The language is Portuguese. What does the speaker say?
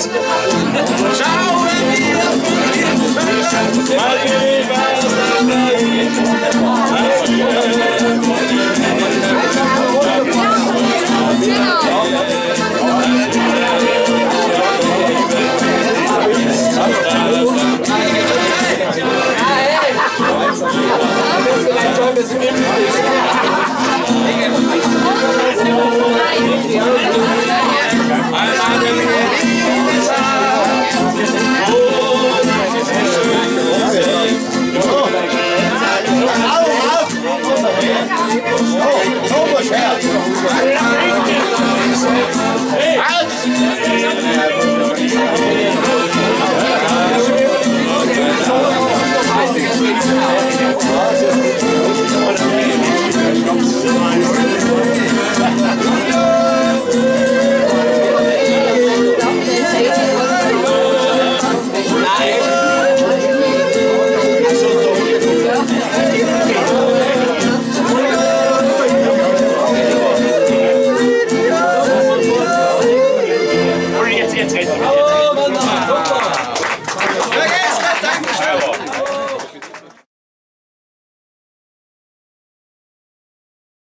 Jetzt.